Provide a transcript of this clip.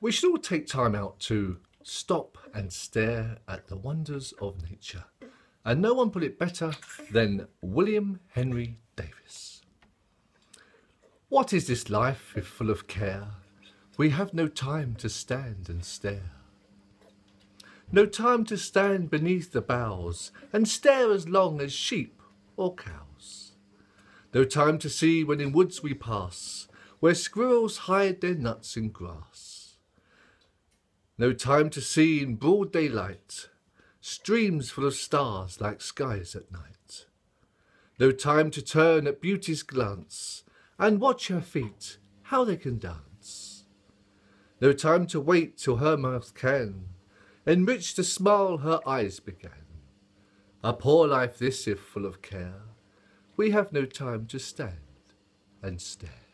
We should all take time out to stop and stare at the wonders of nature. And no one put it better than William Henry Davies. What is this life if full of care? We have no time to stand and stare. No time to stand beneath the boughs and stare as long as sheep or cows. No time to see when in woods we pass, where squirrels hide their nuts in grass. No time to see in broad daylight, streams full of stars like skies at night. No time to turn at beauty's glance and watch her feet, how they can dance. No time to wait till her mouth can enrich the smile her eyes began. A poor life this if full of care, we have no time to stand and stare.